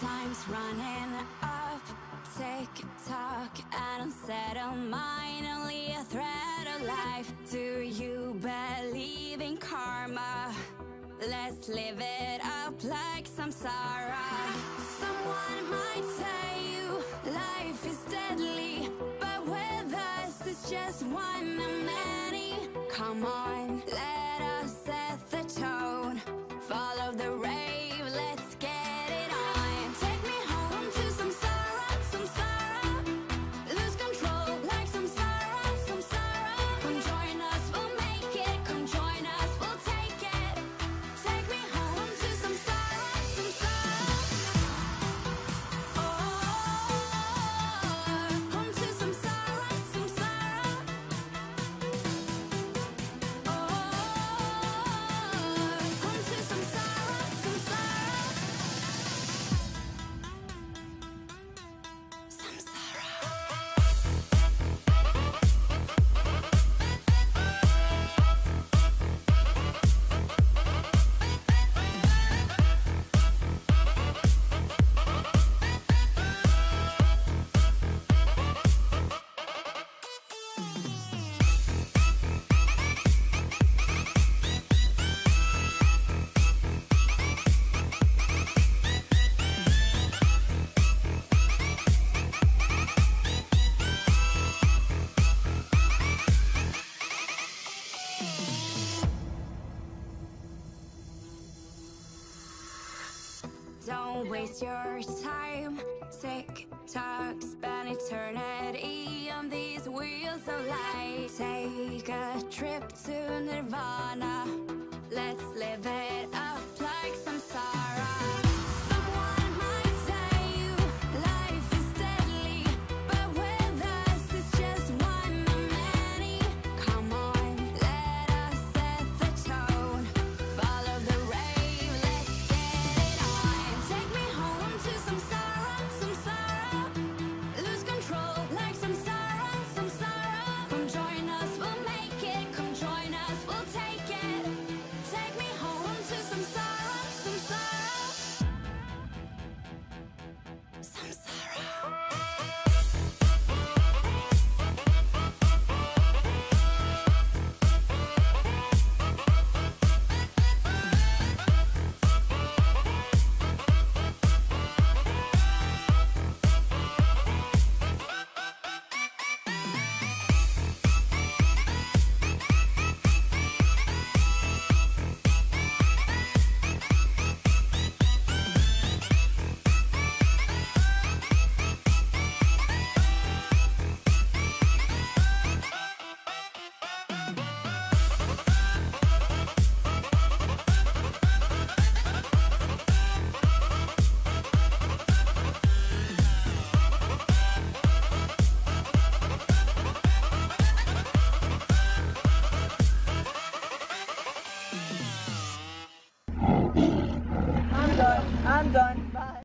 Time's running up, tick tock, an unsettled mind, only a thread of life. Do you believe in karma? Let's live it up like samsara. Someone might tell you life is deadly, but with us it's just one of many. Come on, let Don't waste your time. Tick tock, spend eternity on these wheels of light. Take a trip to Nirvana.